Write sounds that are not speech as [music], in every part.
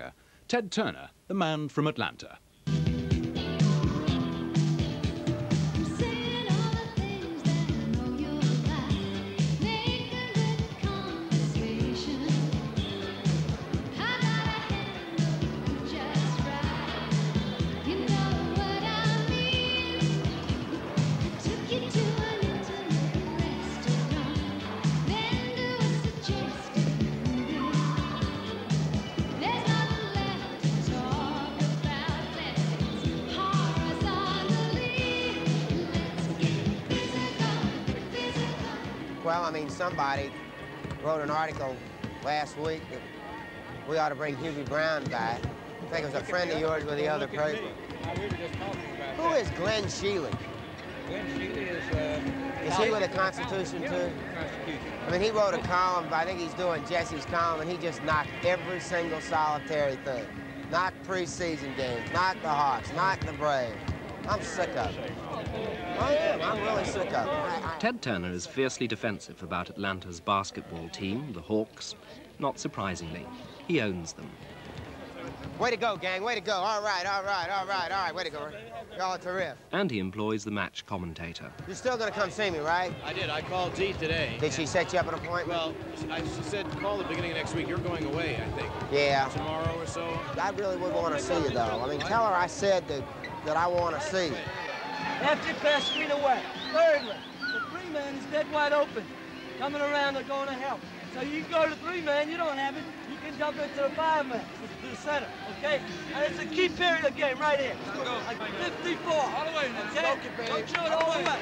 America. Ted Turner, the man from Atlanta. Somebody wrote an article last week that we ought to bring Hubie Brown back. I think it was a friend of yours with the other paper. Who is Glenn Sheely? Glenn Sheely is... Uh, is he with the Constitution, too? Constitution. I mean, he wrote a column, I think he's doing Jesse's column, and he just knocked every single solitary thing. Not preseason games, not the Hawks, not the Braves. I'm sick of it. I am. Really sick of it. I, I... Ted Turner is fiercely defensive about Atlanta's basketball team, the Hawks. Not surprisingly, he owns them. Way to go, gang. Way to go. All right, all right, all right, all right. Way to go. Y'all are terrific. And he employs the match commentator. You're still going to come see me, right? I did. I called Dee today. Did she set you up an appointment? Well, I, she said call the beginning of next week. You're going away, I think. Yeah. Tomorrow or so. I really would want to see you, though. I mean, tell her I said that, that I want to see you. After you pass screen away. Thirdly, the three man is dead wide open. Coming around, they're going to help. So you go to three man, you don't have it. You can jump into the five man, to the center, okay? And it's a key period of the game right here. Like 54. All the way, okay? Don't show it all the way.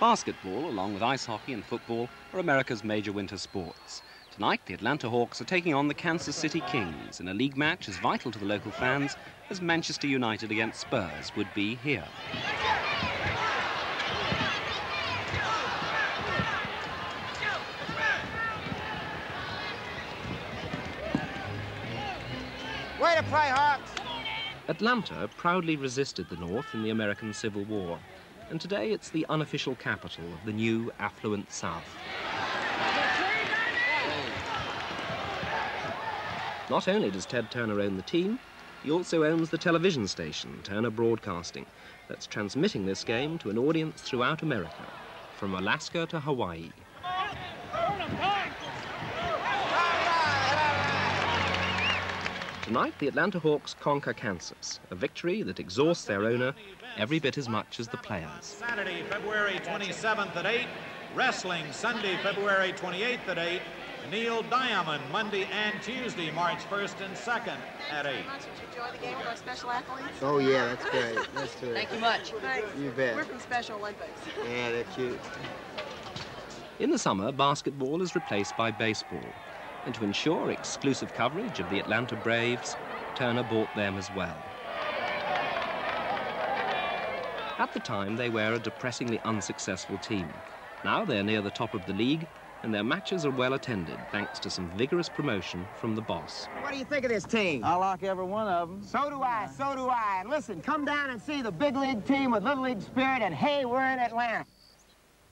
Basketball, along with ice hockey and football, are America's major winter sports. Tonight, the Atlanta Hawks are taking on the Kansas City Kings in a league match as vital to the local fans as Manchester United against Spurs would be here. Way to play, Hawks! Atlanta proudly resisted the North in the American Civil War, and today it's the unofficial capital of the new, affluent South. Not only does Ted Turner own the team, he also owns the television station, Turner Broadcasting, that's transmitting this game to an audience throughout America, from Alaska to Hawaii. Tonight, the Atlanta Hawks conquer Kansas, a victory that exhausts their owner every bit as much as the players. Saturday, February 27th at 8. Wrestling, Sunday, February 28th at 8. Neil Diamond, Monday and Tuesday, March 1st and 2nd at 8. enjoy the game with our special athletes? Oh, yeah, that's great. That's terrific. Thank you much. Thanks. You bet. We're from Special Olympics. Yeah, they're cute. In the summer, basketball is replaced by baseball. And to ensure exclusive coverage of the Atlanta Braves, Turner bought them as well. At the time, they were a depressingly unsuccessful team. Now they're near the top of the league, and their matches are well attended thanks to some vigorous promotion from the boss. What do you think of this team? I like every one of them. So do I, so do I. And listen, come down and see the big league team with little league spirit, and hey, we're in Atlanta.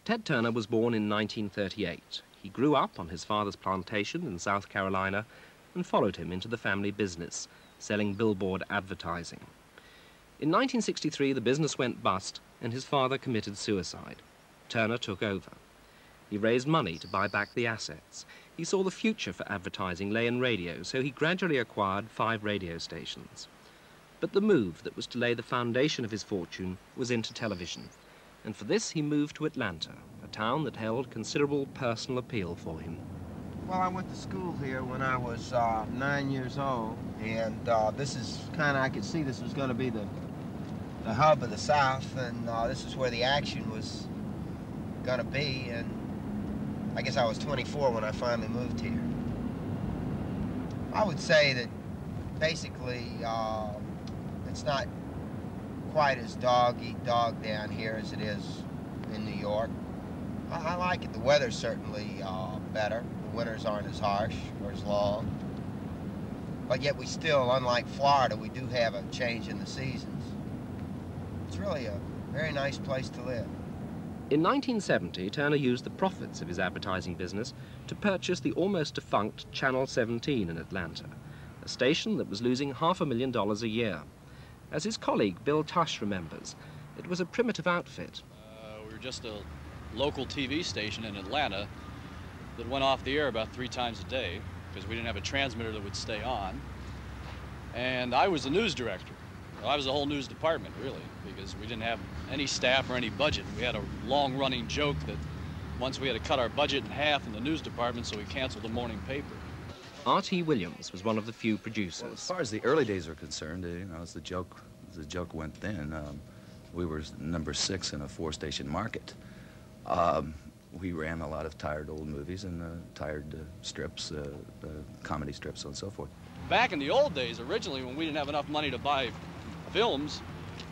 Ted Turner was born in 1938. He grew up on his father's plantation in South Carolina and followed him into the family business, selling billboard advertising. In 1963, the business went bust and his father committed suicide. Turner took over. He raised money to buy back the assets. He saw the future for advertising lay in radio, so he gradually acquired five radio stations. But the move that was to lay the foundation of his fortune was into television, and for this he moved to Atlanta, a town that held considerable personal appeal for him. Well, I went to school here when I was uh, nine years old, and uh, this is kind of, I could see this was going to be the, the hub of the South, and uh, this is where the action was going to be, and I guess I was 24 when I finally moved here. I would say that basically uh, it's not quite as dog-eat-dog down here as it is in New York. I, I like it. The weather's certainly uh, better. The winters aren't as harsh or as long. But yet we still, unlike Florida, we do have a change in the seasons. It's really a very nice place to live. In 1970, Turner used the profits of his advertising business to purchase the almost defunct Channel 17 in Atlanta, a station that was losing half a million dollars a year. As his colleague Bill Tush remembers, it was a primitive outfit. Uh, we were just a local TV station in Atlanta that went off the air about three times a day because we didn't have a transmitter that would stay on. And I was the news director. Well, I was the whole news department, really, because we didn't have any staff or any budget. We had a long-running joke that once we had to cut our budget in half in the news department, so we canceled the morning paper. R.T. Williams was one of the few producers. Well, as far as the early days are concerned, uh, you know, as the joke, as the joke went then, um, we were number six in a four-station market. Um, we ran a lot of tired old movies and uh, tired uh, strips, uh, uh, comedy strips, and so forth. Back in the old days, originally, when we didn't have enough money to buy films,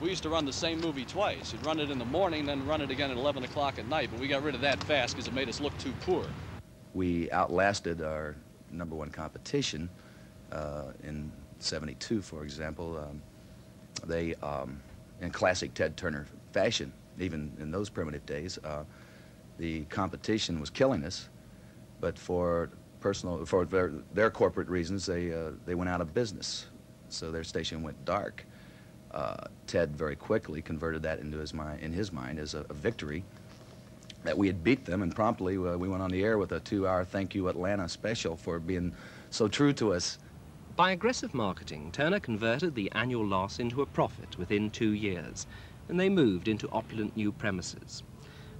we used to run the same movie twice. You'd run it in the morning, then run it again at 11 o'clock at night, but we got rid of that fast because it made us look too poor. We outlasted our number one competition uh, in 72, for example. Um, they, um, in classic Ted Turner fashion, even in those primitive days, uh, the competition was killing us, but for personal, for their, their corporate reasons, they, uh, they went out of business. So their station went dark. Uh, Ted very quickly converted that into his mind, in his mind as a, a victory that we had beat them, and promptly uh, we went on the air with a two-hour Thank You Atlanta special for being so true to us. By aggressive marketing, Turner converted the annual loss into a profit within two years, and they moved into opulent new premises.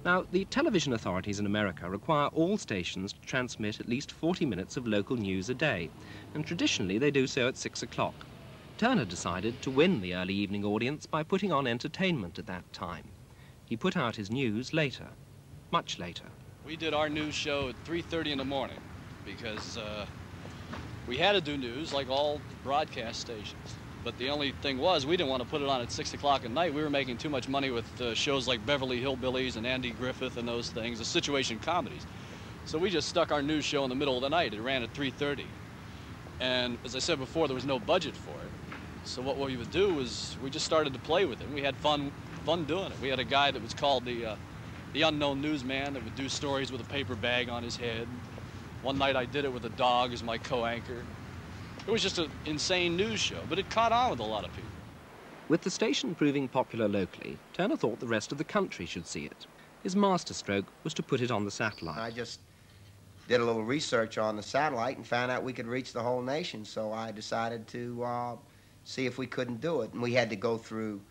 Now, the television authorities in America require all stations to transmit at least 40 minutes of local news a day, and traditionally they do so at 6 o'clock. Turner decided to win the early evening audience by putting on entertainment at that time. He put out his news later, much later. We did our news show at 3.30 in the morning because uh, we had to do news like all broadcast stations. But the only thing was, we didn't want to put it on at 6 o'clock at night. We were making too much money with uh, shows like Beverly Hillbillies and Andy Griffith and those things, the situation comedies. So we just stuck our news show in the middle of the night. It ran at 3.30. And as I said before, there was no budget for it. So what we would do was we just started to play with it. We had fun, fun doing it. We had a guy that was called the, uh, the unknown newsman that would do stories with a paper bag on his head. One night I did it with a dog as my co-anchor. It was just an insane news show, but it caught on with a lot of people. With the station proving popular locally, Turner thought the rest of the country should see it. His masterstroke was to put it on the satellite. I just did a little research on the satellite and found out we could reach the whole nation, so I decided to uh, see if we couldn't do it. And we had to go through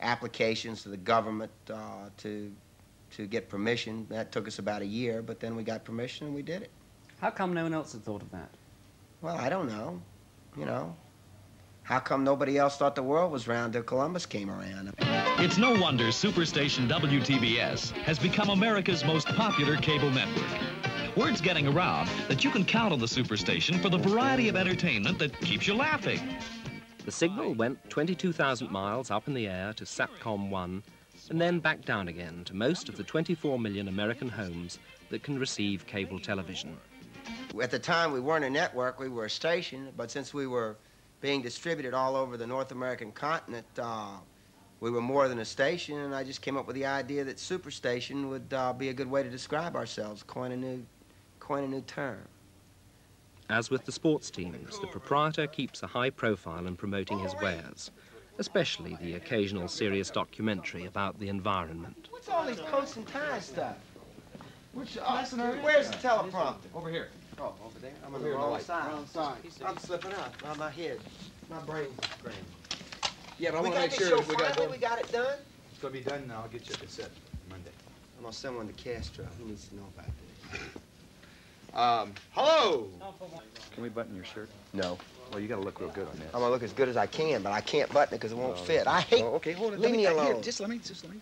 applications to the government uh, to, to get permission. That took us about a year, but then we got permission and we did it. How come no one else had thought of that? Well, I don't know. You know, how come nobody else thought the world was round till Columbus came around? It's no wonder Superstation WTBS has become America's most popular cable network. Word's getting around that you can count on the Superstation for the variety of entertainment that keeps you laughing. The signal went 22,000 miles up in the air to SATCOM 1 and then back down again to most of the 24 million American homes that can receive cable television. At the time, we weren't a network, we were a station, but since we were being distributed all over the North American continent, uh, we were more than a station, and I just came up with the idea that superstation would uh, be a good way to describe ourselves, coin a new, coin a new term. As with the sports teams, the proprietor keeps a high profile in promoting his wares, especially the occasional serious documentary about the environment. What's all these coats and ties stuff? Which, uh, where's the teleprompter? Over here. Oh, over there? I'm on Over the here, wrong light. side. Wrong side. I'm slipping up. Uh, my head, my brain's screaming. Yeah, but I want to make sure show we got finally, we got it done. It's going to be done now. I'll get you a cassette Monday. I'm gonna send one to Castro. He needs to know about this. Um, hello. Can we button your shirt? No. Well, you got to look real good on this. I'm gonna look as good as I can, but I can't button it because it won't fit. I hate. Oh, okay, hold it. Leave Let me Here, alone. just let me, just let me.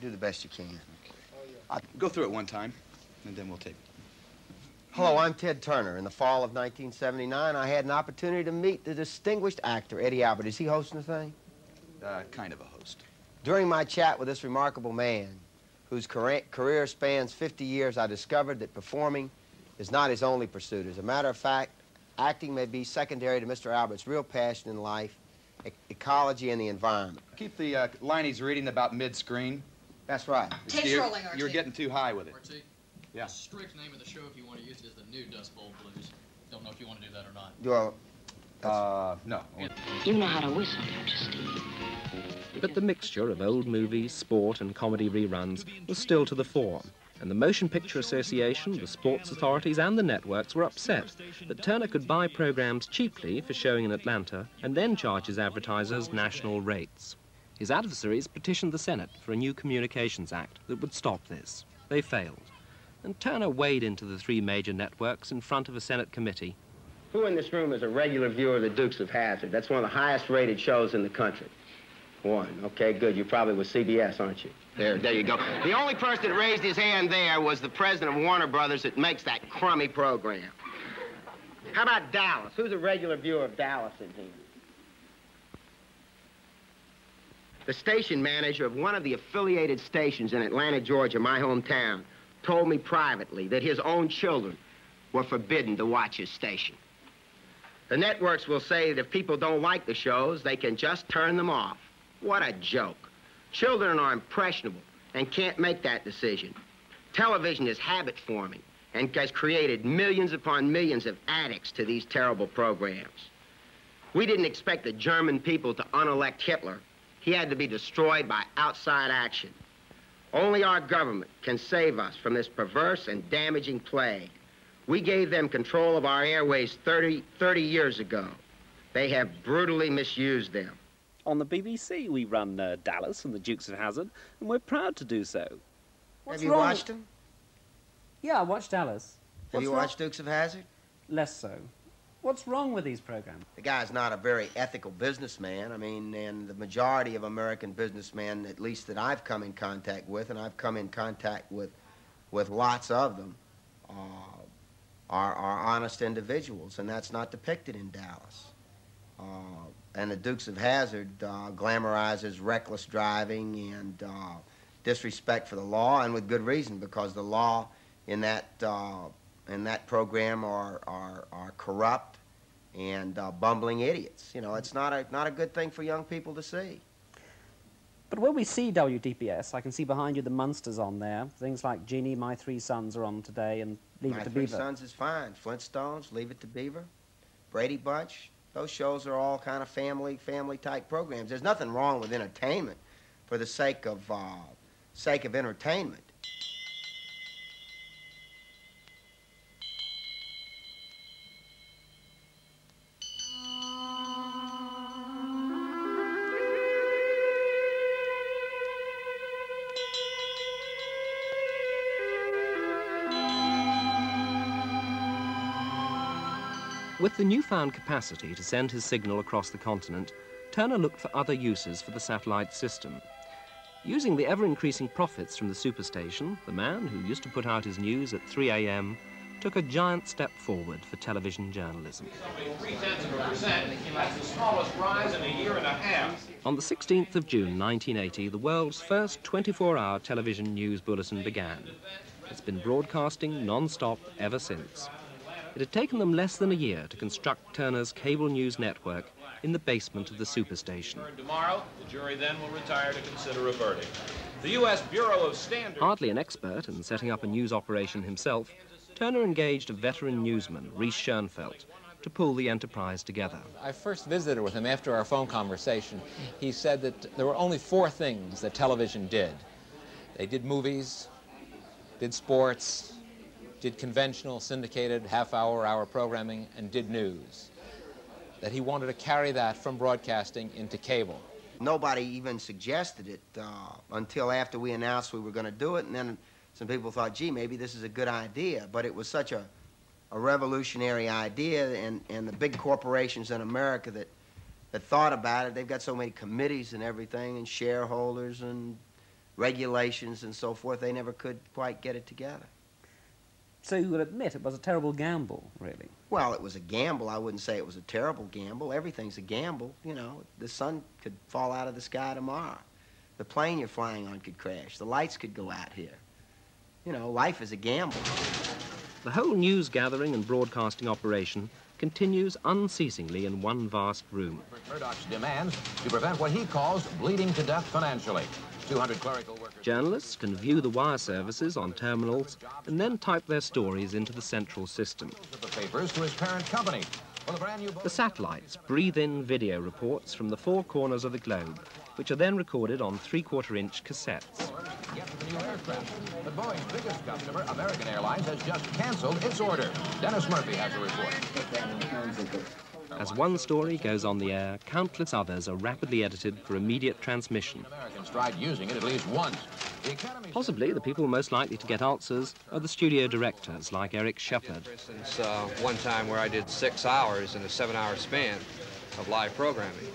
Do the best you can. Okay. I, Go through it one time, and then we'll tape it. Hello, I'm Ted Turner. In the fall of 1979, I had an opportunity to meet the distinguished actor Eddie Albert. Is he hosting the thing? Uh, kind of a host. During my chat with this remarkable man, whose career career spans 50 years, I discovered that performing is not his only pursuit. As a matter of fact, acting may be secondary to Mr. Albert's real passion in life, e- ecology and the environment. Keep the uh, line he's reading about mid-screen. That's right. Taste You're- rolling, Archie. You're getting too high with it. Archie, Yeah. strict name of the show, if you want to use it, is the new Dust Bowl Blues. don't know if you want to do that or not. Well, Uh, no. You know how to whistle, don't you, Steve? But the mixture of old movies, sport, and comedy reruns was still to the fore. And the Motion Picture Association, the sports authorities, and the networks were upset that Turner could buy programs cheaply for showing in Atlanta and then charge his advertisers national rates. His adversaries petitioned the Senate for a new Communications Act that would stop this. They failed. And Turner waded into the three major networks in front of a Senate committee Who in this room is a regular viewer of the Dukes of Hazzard? That's one of the highest rated shows in the country. One. Okay, good. You're probably with CBS, aren't you? There, there you go. The only person that raised his hand there was the president of Warner Brothers that makes that crummy program. How about Dallas? Who's a regular viewer of Dallas in here? The station manager of one of the affiliated stations in Atlanta, Georgia, my hometown, told me privately that his own children were forbidden to watch his station. The networks will say that if people don't like the shows, they can just turn them off. What a joke. Children are impressionable and can't make that decision. Television is habit forming and has created millions upon millions of addicts to these terrible programs. We didn't expect the German people to unelect Hitler. He had to be destroyed by outside action. Only our government can save us from this perverse and damaging plague. We gave them control of our airways 30, 30 years ago. They have brutally misused them. On the BBC, we run uh, Dallas and the Dukes of Hazzard, and we're proud to do so. What's have you wrong- watched them? Yeah, I watched Dallas. Have What's you wrong- watched Dukes of Hazzard? Less so. What's wrong with these programs? The guy's not a very ethical businessman. I mean, and the majority of American businessmen, at least that I've come in contact with, and I've come in contact with, with lots of them, uh, are, are honest individuals, and that's not depicted in Dallas. Uh, and the Dukes of Hazzard uh, glamorizes reckless driving and uh, disrespect for the law, and with good reason, because the law in that uh, in that program are are, are corrupt and uh, bumbling idiots. You know, it's not a not a good thing for young people to see. But when we see WTBS, I can see behind you the Munsters on there. Things like Jeannie, My Three Sons are on today, and Leave My It to Beaver. My Three. Sons is fine. Flintstones, Leave It to Beaver, Brady Bunch. Those shows are all kind of family family type programs. There's nothing wrong with entertainment for the sake of uh, sake of entertainment. With the newfound capacity to send his signal across the continent, Turner looked for other uses for the satellite system. Using the ever-increasing profits from the superstation, the man who used to put out his news at 3 a.m. took a giant step forward for television journalism. On the 16th of June 1980, the world's first 24-hour television news bulletin began. It's been broadcasting non-stop ever since. It had taken them less than a year to construct Turner's cable news network in the basement of the superstation. Tomorrow, the jury then will retire to consider a verdict. The U.S. Bureau of Standards. Hardly an expert in setting up a news operation himself, Turner engaged a veteran newsman, Reese Schonfeld, to pull the enterprise together. I first visited with him after our phone conversation. He said that there were only four things that television did. They did movies, did sports, did conventional syndicated half-hour, hour programming, and did news. That he wanted to carry that from broadcasting into cable. Nobody even suggested it uh, until after we announced we were going to do it, and then some people thought, gee, maybe this is a good idea. But it was such a, a revolutionary idea, and, and the big corporations in America that, that thought about it, they've got so many committees and everything, and shareholders and regulations and so forth, they never could quite get it together. So you would admit it was a terrible gamble, really. Well, it was a gamble. I wouldn't say it was a terrible gamble. Everything's a gamble. You know, the sun could fall out of the sky tomorrow. The plane you're flying on could crash. The lights could go out here. You know, life is a gamble. The whole news gathering and broadcasting operation continues unceasingly in one vast room. Murdoch's demands to prevent what he calls bleeding to death financially. 200 clerical workers. Journalists can view the wire services on terminals and then type their stories into the central system. The papers to his parent company. Well, the The satellites breathe in video reports from the four corners of the globe, which are then recorded on three-quarter inch cassettes. The. But Boeing's biggest customer, American Airlines, has just canceled its order. Dennis Murphy has a report. As one story goes on the air, countless others are rapidly edited for immediate transmission. Americans tried using it at least once. The Possibly the people most likely to get answers are the studio directors like Eric Shepard. instance, uh, one time where I did six hours in a seven-hour span of live programming,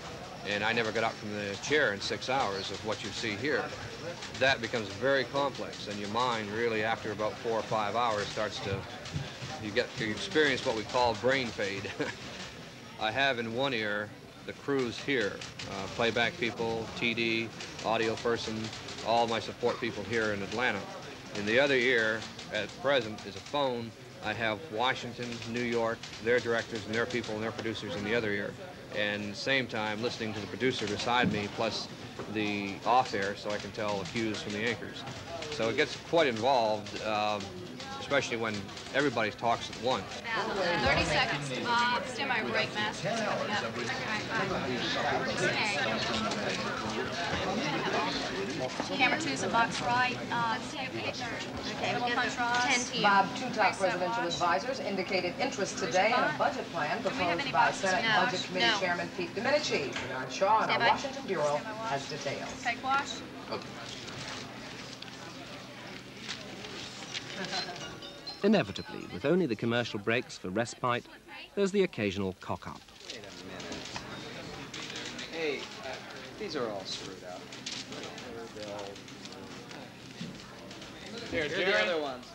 and I never got up from the chair in six hours of what you see here. That becomes very complex, and your mind really, after about four or five hours, starts to you get you experience what we call brain fade. [laughs] I have in one ear the crews here, uh, playback people, TD, audio person, all my support people here in Atlanta. In the other ear, at present, is a phone. I have Washington, New York, their directors and their people and their producers in the other ear. And same time, listening to the producer beside me, plus the off air, so I can tell the cues from the anchors. So it gets quite involved, um, especially when everybody talks at once. 30 seconds. Uh, stand by brake mask. Camera two's a box right. Uh, take a picture. Okay, we'll punch rods. 10 to you. Bob, two top Brace presidential wash. advisors indicated interest today in a budget plan Do we have proposed by? Senate No. Budget Committee No. Chairman Pete Domenici. Bernard Shaw in Stand our by. Washington Bureau has details. Take wash. [laughs] Inevitably, with only the commercial breaks for respite, there's the occasional cock-up. Wait a minute. Hey, uh, these are all screwed up. They're Here, Here are the other ones.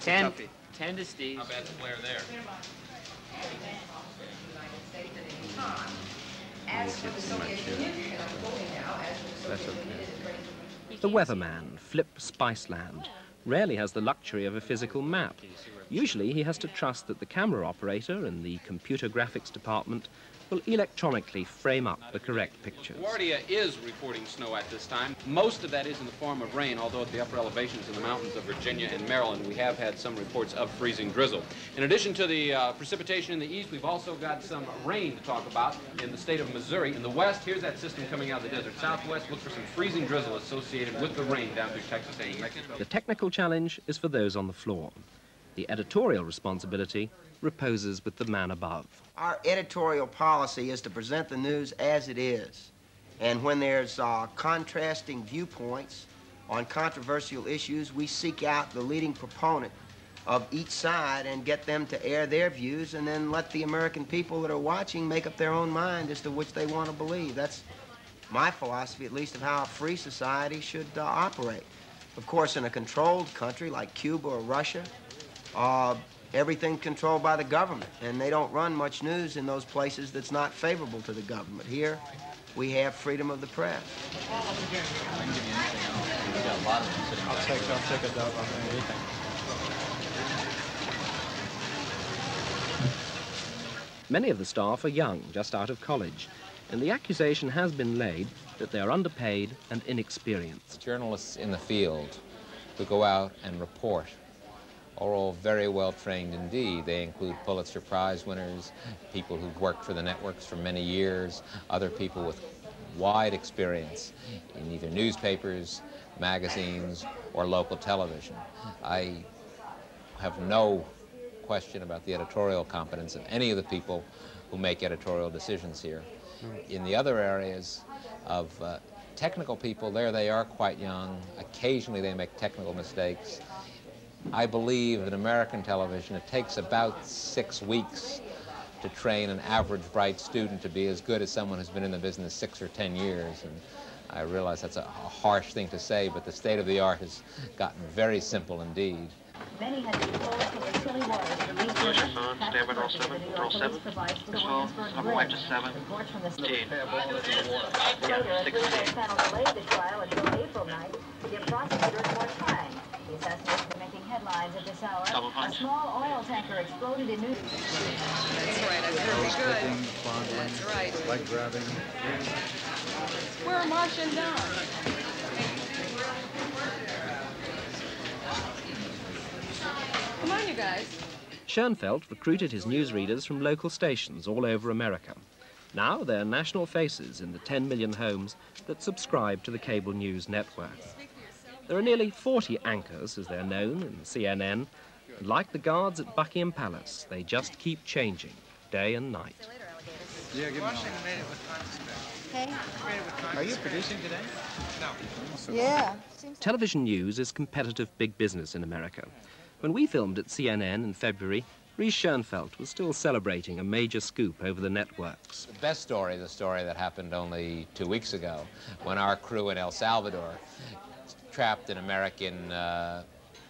Ten, Tuffy. ten to Steve. How bad's the player there? As for the Soviet Union, I'm quoting now, as for the That's Soviet okay. The weatherman, Flip Spiceland, rarely has the luxury of a physical map. Usually he has to trust that the camera operator and the computer graphics department will electronically frame up the correct pictures. LaGuardia is reporting snow at this time. Most of that is in the form of rain, although at the upper elevations in the mountains of Virginia and Maryland, we have had some reports of freezing drizzle. In addition to the uh, precipitation in the east, we've also got some rain to talk about in the state of Missouri. In the west, here's that system coming out of the desert. Southwest, look for some freezing drizzle associated with the rain down through Texas A&M. The technical challenge is for those on the floor. The editorial responsibility reposes with the man above. Our editorial policy is to present the news as it is. And when there's uh, contrasting viewpoints on controversial issues, we seek out the leading proponent of each side and get them to air their views and then let the American people that are watching make up their own mind as to which they want to believe. That's my philosophy, at least, of how a free society should uh, operate. Of course, in a controlled country like Cuba or Russia, uh, everything's controlled by the government, and they don't run much news in those places that's not favorable to the government. Here, we have freedom of the press. I'll take, I'll take a dub on anything. Many of the staff are young, just out of college, and the accusation has been laid that they are underpaid and inexperienced. Journalists in the field who go out and report are all very well trained indeed. They include Pulitzer Prize winners, people who've worked for the networks for many years, other people with wide experience in either newspapers, magazines, or local television. I have no question about the editorial competence of any of the people who make editorial decisions here. In the other areas of uh, technical people, there they are quite young. Occasionally they make technical mistakes. I believe in American television it takes about six weeks to train an average bright student to be as good as someone who's been in the business six or ten years. And I realize that's a, a harsh thing to say, but the state of the art has gotten very simple indeed. Many have been closed from the chilly waters of the East River. Stand by roll seven, roll seven. Control, number one to seven. Eighteen. Later, the panel delayed the trial until April 9th to give prosecutors more time. The assassination making headlines. headlines at this hour. A small oil tanker exploded in New That's right, that's very good. That's right. Leg grabbing. Where are Marsha and Don? Come on, you guys. Schonfeld recruited his newsreaders from local stations all over America. Now they're national faces in the 10 million homes that subscribe to the cable news network. There are nearly 40 anchors, as they're known, in CNN, and like the guards at Buckingham Palace, they just keep changing, day and night. Yeah, give me Hey. Are you producing today? No. Yeah. Television news is competitive big business in America. When we filmed at CNN in February, Reese Schonfeld was still celebrating a major scoop over the networks. The best story, the story that happened only two weeks ago, when our crew in El Salvador trapped an American uh,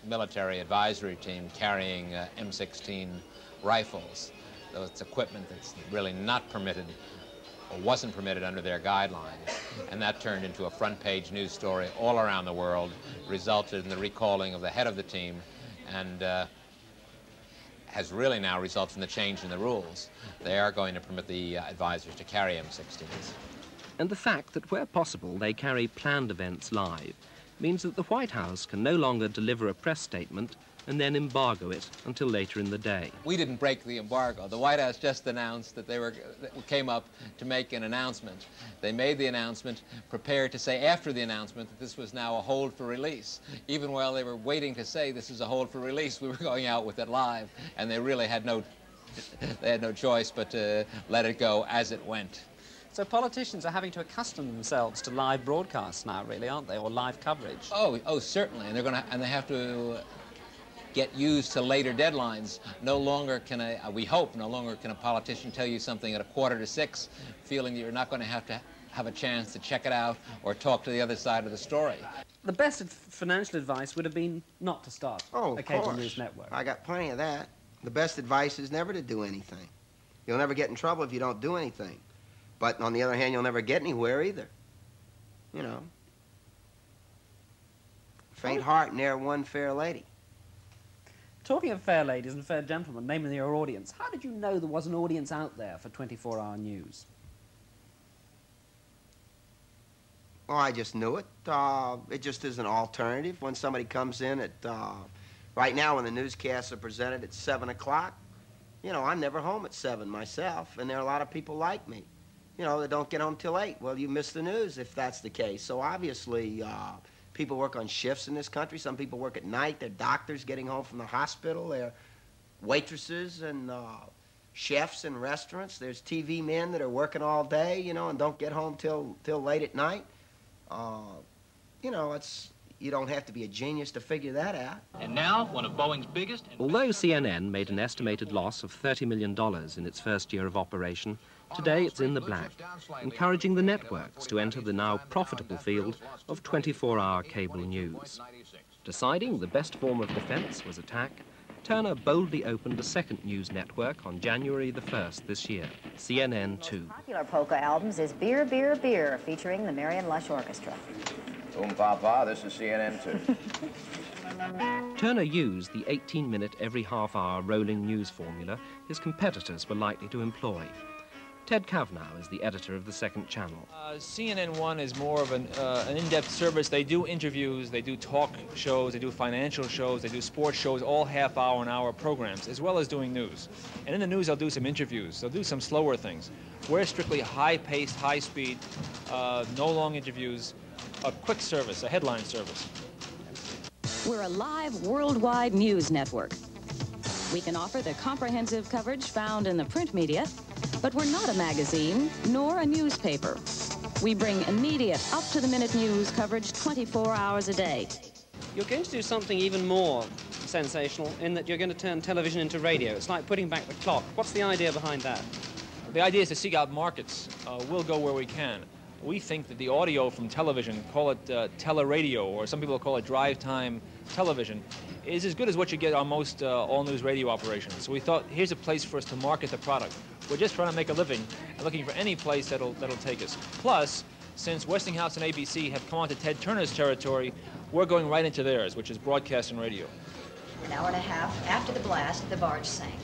military advisory team carrying uh, M16 rifles. So it's equipment that's really not permitted or wasn't permitted under their guidelines. And that turned into a front page news story all around the world, resulted in the recalling of the head of the team, and uh, has really now resulted in the change in the rules. They are going to permit the uh, advisors to carry M16s. And the fact that where possible they carry planned events live means that the White House can no longer deliver a press statement and then embargo it until later in the day. We didn't break the embargo. The White House just announced that they were came up to make an announcement. They made the announcement, prepared to say after the announcement that this was now a hold for release. Even while they were waiting to say this is a hold for release, we were going out with it live, and they really had no they had no choice but to let it go as it went. So politicians are having to accustom themselves to live broadcasts now, really, aren't they, or live coverage? Oh, oh, certainly, and they're going to, and they have to get used to later deadlines. No longer can a, uh, we hope, no longer can a politician tell you something at a quarter to six, feeling that you're not going to have to have a chance to check it out or talk to the other side of the story. The best financial advice would have been not to start Oh, a cable course. news network. I got plenty of that. The best advice is never to do anything. You'll never get in trouble if you don't do anything. But on the other hand, you'll never get anywhere either. You know. Faint heart, ne'er one fair lady. Talking of fair ladies and fair gentlemen, naming your audience, how did you know there was an audience out there for 24-hour news? Oh, I just knew it. Uh, it just is an alternative. When somebody comes in at, uh, right now when the newscasts are presented at 7 o'clock, you know, I'm never home at 7 myself, and there are a lot of people like me, you know, they don't get home till 8. Well, you miss the news if that's the case. So obviously, uh, people work on shifts in this country. Some people work at night. They're doctors getting home from the hospital. They're waitresses and uh, chefs in restaurants. There's TV men that are working all day, you know, and don't get home till, till late at night. Uh, you know, it's you don't have to be a genius to figure that out. And now, one of Boeing's biggest Although CNN made an estimated loss of $30 million in its first year of operation, today it's in the black, encouraging the networks to enter the now profitable field of 24-hour cable news. Deciding the best form of defense was attack, Turner boldly opened a second news network on January the 1st this year, CNN2. Popular polka albums is Beer, Beer, Beer, featuring the Marion Lush Orchestra. Boom, Papa, this is CNN 2. [laughs] Turner used the 18-minute every half-hour rolling news formula his competitors were likely to employ. Ted Kavanau is the editor of the second channel. Uh, CNN One is more of an, uh, an in-depth service. They do interviews, they do talk shows, they do financial shows, they do sports shows, all half-hour and hour programs, as well as doing news. And in the news, they'll do some interviews. They'll do some slower things. We're strictly high-paced, high-speed, uh, no long interviews, a quick service, a headline service. We're a live worldwide news network. We can offer the comprehensive coverage found in the print media, but we're not a magazine nor a newspaper. We bring immediate, up-to-the-minute news coverage 24 hours a day. You're going to do something even more sensational in that you're going to turn television into radio. It's like putting back the clock. What's the idea behind that? The idea is to seek out markets. Uh, we'll go where we can. We think that the audio from television, call it uh, teleradio, or some people call it drive time television, is as good as what you get on most uh, all-news radio operations. So we thought, here's a place for us to market the product. We're just trying to make a living and looking for any place that'll, that'll take us. Plus, since Westinghouse and ABC have come onto Ted Turner's territory, we're going right into theirs, which is broadcast and radio. An hour and a half after the blast, the barge sank.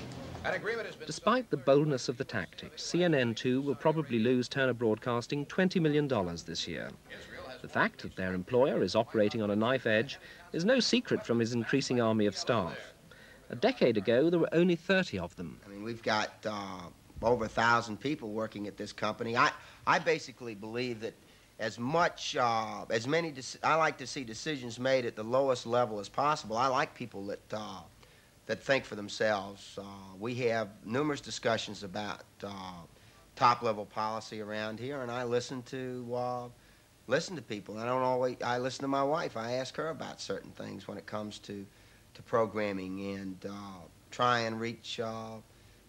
Despite the boldness of the tactics, CNN 2 will probably lose Turner Broadcasting $20 million this year. The fact that their employer is operating on a knife edge is no secret from his increasing army of staff. A decade ago, there were only 30 of them. I mean, we've got uh, over a thousand people working at this company. I, I basically believe that as much, uh, as many, I like to see decisions made at the lowest level as possible. I like people that, uh, that think for themselves. Uh, we have numerous discussions about uh, top-level policy around here, and I listen to uh, listen to people. I don't always. I listen to my wife. I ask her about certain things when it comes to to programming and uh, try and reach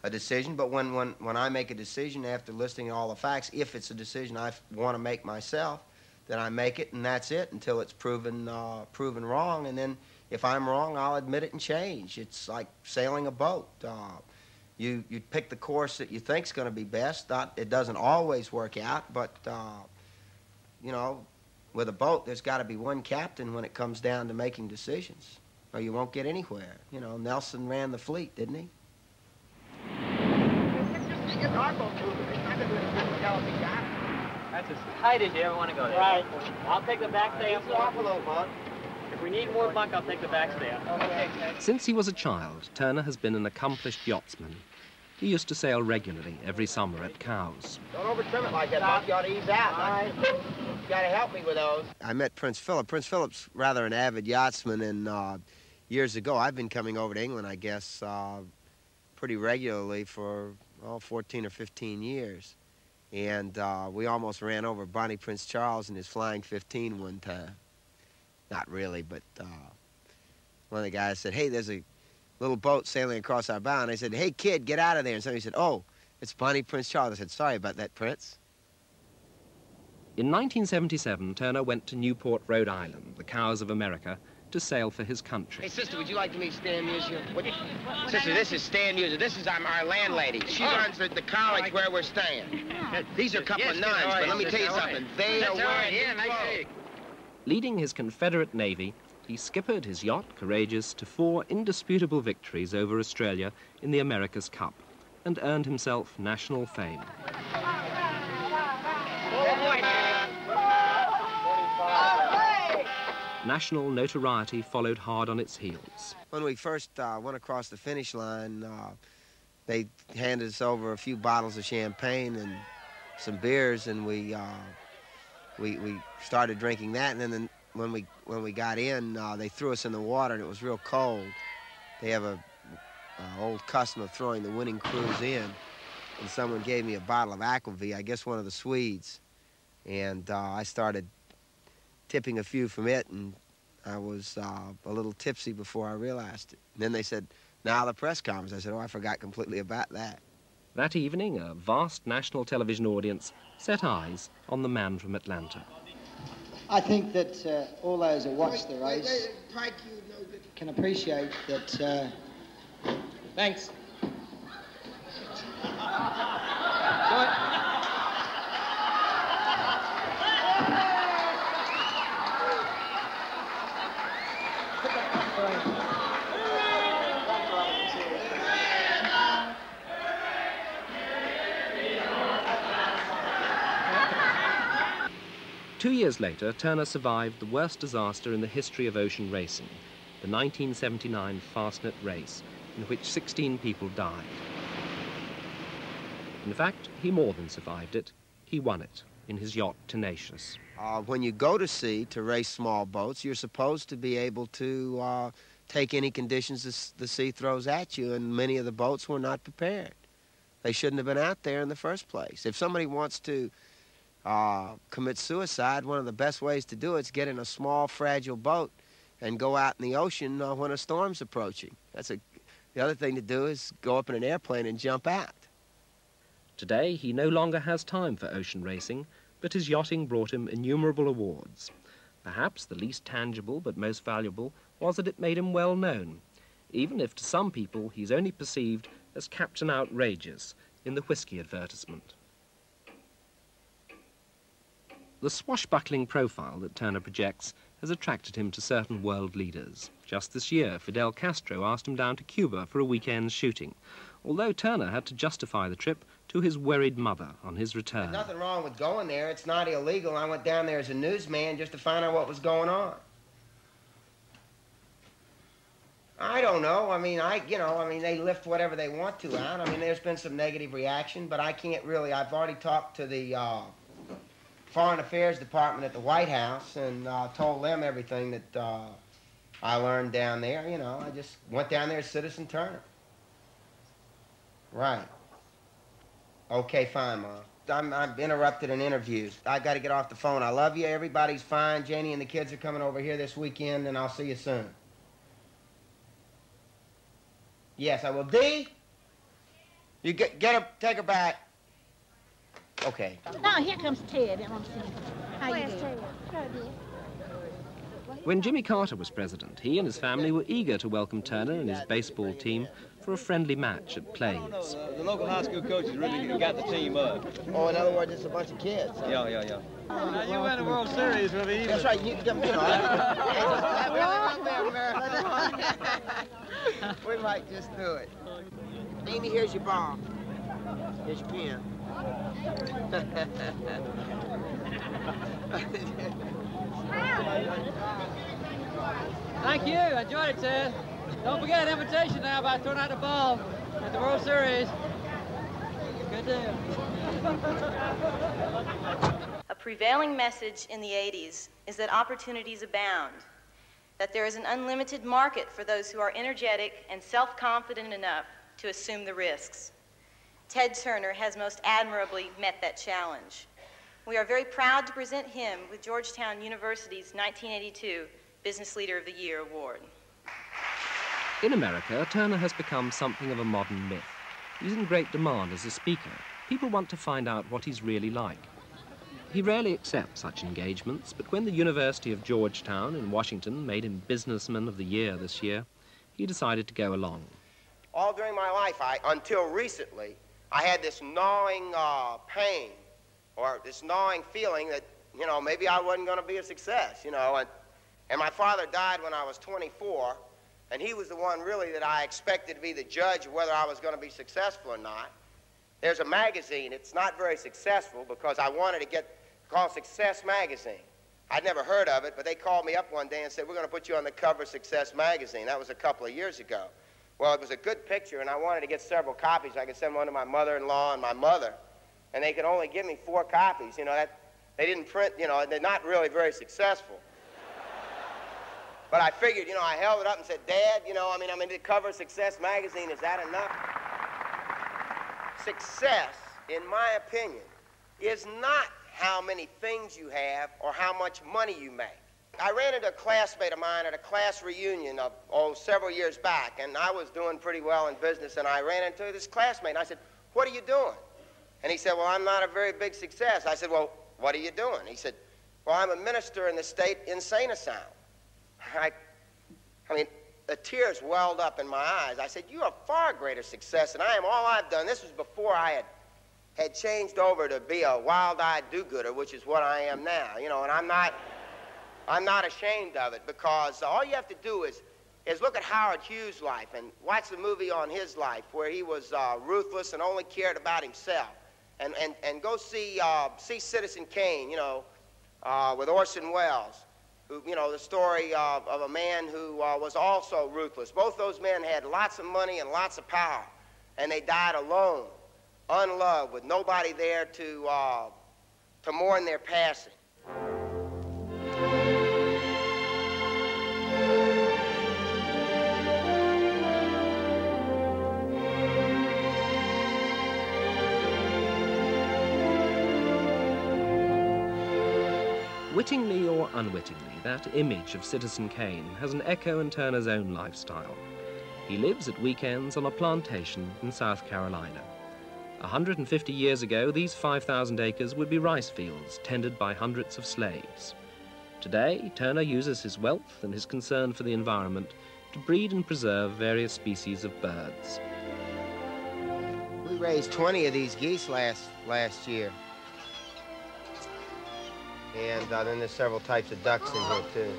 a decision. But when, when, when I make a decision after listing all the facts, if it's a decision I want to make myself, then I make it, and that's it until it's proven uh, proven wrong. And then if I'm wrong, I'll admit it and change. It's like sailing a boat. Uh, you you pick the course that you think's going to be best. Not, it doesn't always work out, but uh, you know, with a boat, there's got to be one captain when it comes down to making decisions, or you won't get anywhere. You know, Nelson ran the fleet, didn't he? That's as tight as you ever want to go there. Right. I'll take the back stay up. off a little, bud. If we need more bunk, I'll take the back stay up. Okay. Since he was a child, Turner has been an accomplished yachtsman. He used to sail regularly every summer at Cowes. Don't overtrim it like that, Buck. You ought to ease out. Right. You got to help me with those. I met Prince Philip. Prince Philip's rather an avid yachtsman, and uh, years ago, I've been coming over to England, I guess, uh, pretty regularly for oh, 14 or 15 years. And uh, we almost ran over Bonnie Prince Charles in his Flying 15 one time. Not really, but uh, one of the guys said, hey, there's a little boat sailing across our bow. And I said, hey, kid, get out of there. And somebody said, oh, it's Bonnie Prince Charles. I said, sorry about that, Prince. In 1977, Turner went to Newport, Rhode Island, the Cowes of America, to sail for his country. Hey, sister, would you like to meet Stan Musial? What, what sister, this is Stan Musial. This is our, our landlady. She oh. runs the, the college where we're staying. These are a couple yes, of nuns, but let me tell you something. They That's are wearing yeah, nice Leading his Confederate Navy, he skippered his yacht, Courageous, to four indisputable victories over Australia in the America's Cup and earned himself national fame. National notoriety followed hard on its heels. When we first uh, went across the finish line, uh, they handed us over a few bottles of champagne and some beers, and we uh, we, we started drinking that. And then the, when we when we got in, uh, they threw us in the water, and it was real cold. They have a, old custom of throwing the winning crews in, and someone gave me a bottle of Aquavit, I guess one of the Swedes, and uh, I started tipping a few from it, and I was uh, a little tipsy before I realized it. And then they said, now the press comes. I said, oh, I forgot completely about that. That evening, a vast national television audience set eyes on the man from Atlanta. I think that uh, all those who watch the race can appreciate that. Uh... Thanks. Two years later, Turner survived the worst disaster in the history of ocean racing, the 1979 Fastnet race, in which 16 people died. In fact, he more than survived it. He won it in his yacht Tenacious. Uh, when you go to sea to race small boats, you're supposed to be able to uh, take any conditions the, the sea throws at you, and many of the boats were not prepared. They shouldn't have been out there in the first place. If somebody wants to uh, commit suicide, one of the best ways to do it is get in a small, fragile boat and go out in the ocean uh, when a storm's approaching. That's a, the other thing to do is go up in an airplane and jump out. Today, he no longer has time for ocean racing, but his yachting brought him innumerable awards. Perhaps the least tangible but most valuable was that it made him well known, even if to some people he's only perceived as Captain Outrageous in the whiskey advertisement. The swashbuckling profile that Turner projects has attracted him to certain world leaders. Just this year, Fidel Castro asked him down to Cuba for a weekend's shooting, although Turner had to justify the trip to his worried mother on his return. There's nothing wrong with going there. It's not illegal. I went down there as a newsman just to find out what was going on. I don't know. I mean, I, you know, I mean, they lift whatever they want to out. I mean, there's been some negative reaction, but I can't really. I've already talked to the uh, Foreign Affairs Department at the White House and uh, told them everything that uh, I learned down there. You know, I just went down there as Citizen Turner. Right. Okay, fine, Mom. I'm, I'm interrupted an interview. I got to get off the phone. I love you. Everybody's fine. Janie and the kids are coming over here this weekend, and I'll see you soon. Yes, I will. D, you get get her, take her back. Okay. Now here comes Ted. How you doing? When Jimmy Carter was president, he and his family were eager to welcome Turner and his baseball team for a friendly match at Plains. Uh, the local high school coaches really got the team up. Oh, in other words, it's a bunch of kids. Huh? Yeah, yeah, yeah. Uh, you win the World Series with me. That's right. You, you know. [laughs] we might just do it. Amy, here's your bomb. Here's your pen. Thank you. Enjoyed it, Ted. Don't forget an invitation now by throwing out the ball at the World Series. Good deal. A prevailing message in the 80s is that opportunities abound, that there is an unlimited market for those who are energetic and self-confident enough to assume the risks. Ted Turner has most admirably met that challenge. We are very proud to present him with Georgetown University's 1982 Business Leader of the Year award. In America, Turner has become something of a modern myth. He's in great demand as a speaker. People want to find out what he's really like. He rarely accepts such engagements, but when the University of Georgetown in Washington made him Businessman of the Year this year, he decided to go along. All during my life, I, until recently, I had this gnawing uh, pain or this gnawing feeling that, you know, maybe I wasn't going to be a success, you know. And, and my father died when I was 24, and he was the one really that I expected to be the judge of whether I was going to be successful or not. There's a magazine. It's not very successful because I wanted to get called Success Magazine. I'd never heard of it, but they called me up one day and said, we're going to put you on the cover of Success Magazine. That was a couple of years ago. Well, it was a good picture, and I wanted to get several copies. I could send one to my mother-in-law and my mother, and they could only give me four copies. You know, that, they didn't print, you know, they're not really very successful. But I figured, you know, I held it up and said, Dad, you know, I mean, I'm in the cover of Success magazine. Is that enough? Success, in my opinion, is not how many things you have or how much money you make. I ran into a classmate of mine at a class reunion of, oh, several years back, and I was doing pretty well in business, and I ran into this classmate, and I said, what are you doing? And he said, well, I'm not a very big success. I said, well, what are you doing? He said, well, I'm a minister in the state insane asylum. I, I mean, the tears welled up in my eyes. I said, You're a far greater success than I am. All I've done, this was before I had, had changed over to be a wild-eyed do-gooder, which is what I am now, you know, and I'm not, I'm not ashamed of it because all you have to do is, is look at Howard Hughes' life and watch the movie on his life where he was uh, ruthless and only cared about himself. And, and, and go see, uh, see Citizen Kane, you know, uh, with Orson Welles who, you know, the story of, of a man who uh, was also ruthless. Both those men had lots of money and lots of power, and they died alone, unloved, with nobody there to, uh, to mourn their passing. Wittingly or unwittingly, that image of Citizen Kane has an echo in Turner's own lifestyle. He lives at weekends on a plantation in South Carolina. 150 years ago, these 5,000 acres would be rice fields tended by hundreds of slaves. Today, Turner uses his wealth and his concern for the environment to breed and preserve various species of birds. We raised 20 of these geese last, last year. And uh, then there's several types of ducks in here, too.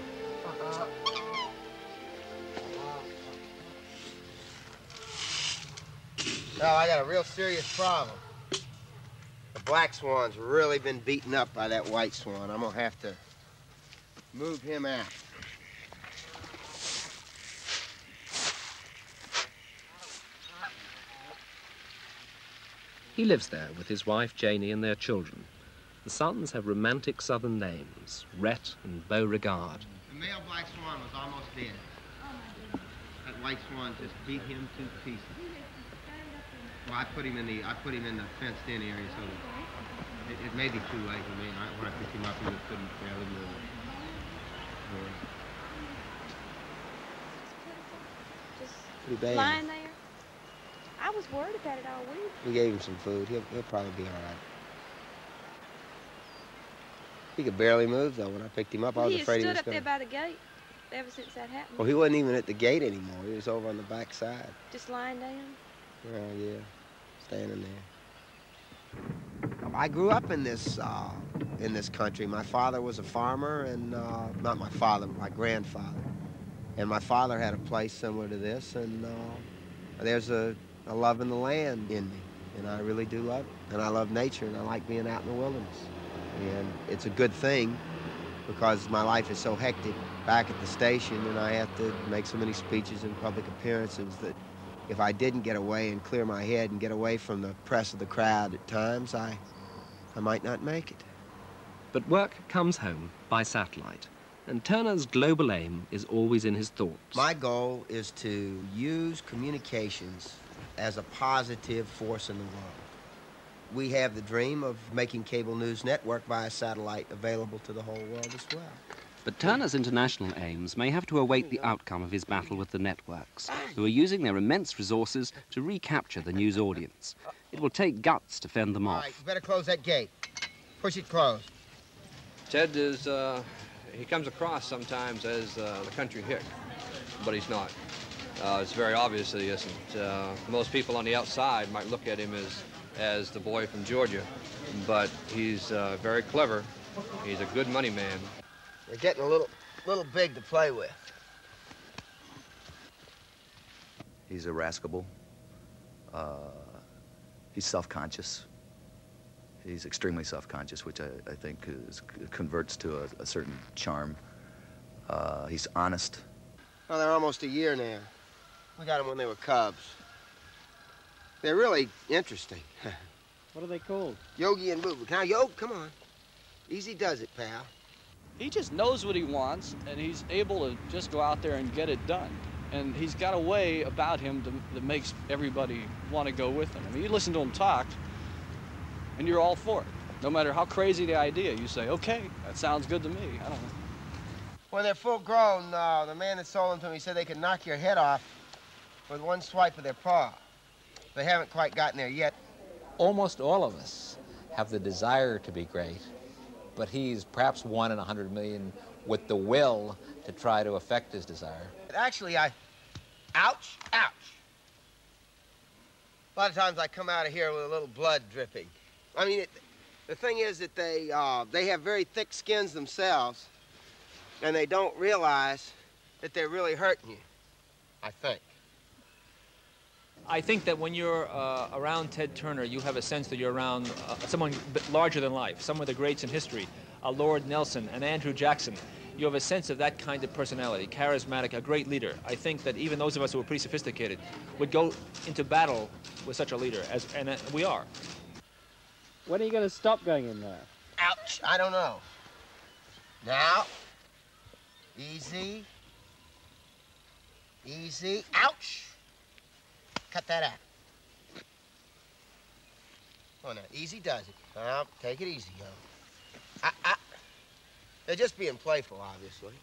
No, I got a real serious problem. The black swan's really been beaten up by that white swan. I'm gonna have to move him out. He lives there with his wife Janie and their children. The sons have romantic southern names, Rhett and Beauregard. The male black swan was almost dead. That white swan just beat him to pieces. Well, I put him in the I put him in the fenced-in area, so that it, it may be too late for me. I, when I picked him up, he just couldn't barely move. Yeah. Pretty bad. Lying there. I was worried about it all week. We gave him some food. He'll, he'll probably be all right. He could barely move, though. When I picked him up, I was afraid he afraid stood he was up going there by the gate ever since that happened. Well, he wasn't even at the gate anymore. He was over on the back side. Just lying down. Well, yeah, standing there. I grew up in this uh, in this country. My father was a farmer, and uh, not my father, but my grandfather. And my father had a place similar to this, and uh, there's a, a love in the land in me, and I really do love it. And I love nature, and I like being out in the wilderness. And it's a good thing because my life is so hectic back at the station, and I have to make so many speeches and public appearances that if I didn't get away and clear my head and get away from the press of the crowd at times, I, I might not make it. But work comes home by satellite, and Turner's global aim is always in his thoughts. My goal is to use communications as a positive force in the world. We have the dream of making cable news network via satellite available to the whole world as well. But Turner's international aims may have to await the outcome of his battle with the networks, who are using their immense resources to recapture the news audience. It will take guts to fend them off. right, you better close that gate. Push it closed. Ted is, uh, he comes across sometimes as uh, the country hick, but he's not. Uh, it's very obvious that he isn't. Uh, most people on the outside might look at him as, as the boy from Georgia, but he's uh, very clever. He's a good money man. They're getting a little, little big to play with. He's irascible. Uh, he's self-conscious. He's extremely self-conscious, which I, I think is, converts to a, a certain charm. Uh, he's honest. Well, they're almost a year now. We got them when they were cubs. They're really interesting. [laughs] What are they called? Yogi and Boo Boo. Now, Yo, come on. Easy does it, pal. He just knows what he wants, and he's able to just go out there and get it done. And he's got a way about him to, that makes everybody want to go with him. I mean, you listen to him talk, and you're all for it. No matter how crazy the idea, you say, okay, that sounds good to me. I don't know. When they're full grown, uh, the man that sold them to me said they could knock your head off with one swipe of their paw. They haven't quite gotten there yet. Almost all of us have the desire to be great, but he's perhaps one in a hundred million with the will to try to affect his desire. Actually, I... Ouch, ouch. A lot of times I come out of here with a little blood dripping. I mean, it, the thing is that they, uh, they have very thick skins themselves, and they don't realize that they're really hurting you, I think. I think that when you're uh, around Ted Turner, you have a sense that you're around uh, someone larger than life, some of the greats in history, a Lord Nelson, an Andrew Jackson. You have a sense of that kind of personality, charismatic, a great leader. I think that even those of us who are pretty sophisticated would go into battle with such a leader, as, and uh, we are. When are you going to stop going in there? Ouch, I don't know. Now, easy, easy, ouch. Cut that out. Oh, now, easy does it. Now, take it easy, yo. Ah, ah. They're just being playful, obviously.